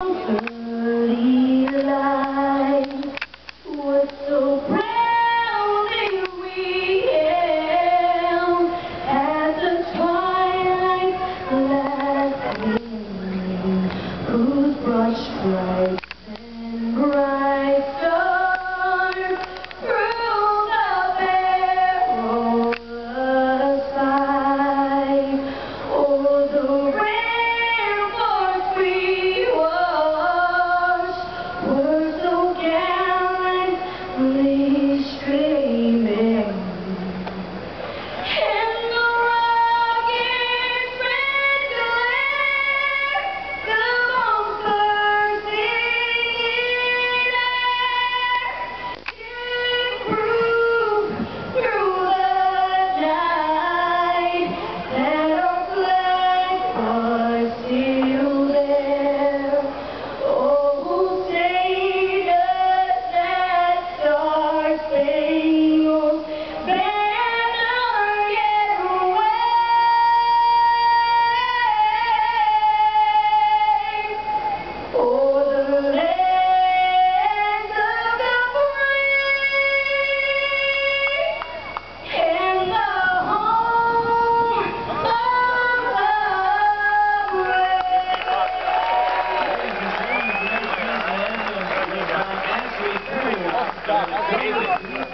early Whoa.